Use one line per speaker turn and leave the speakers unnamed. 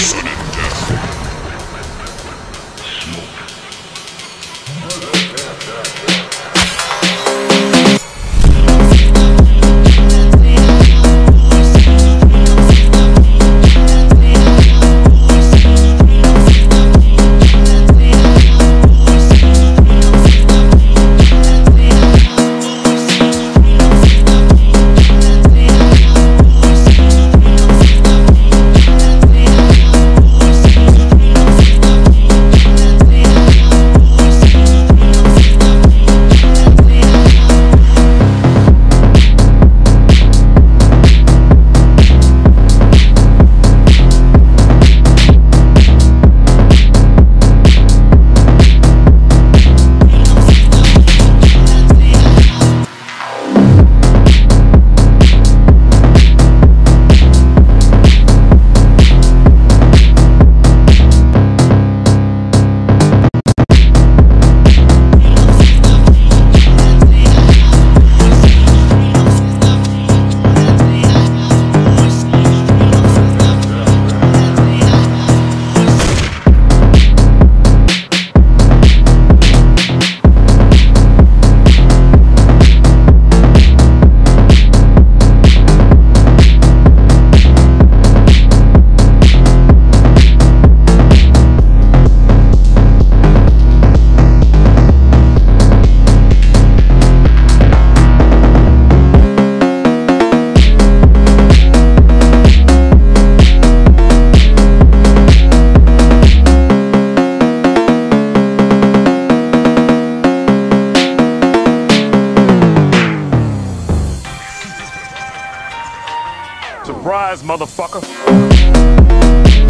Sudden death. Surprise, motherfucker.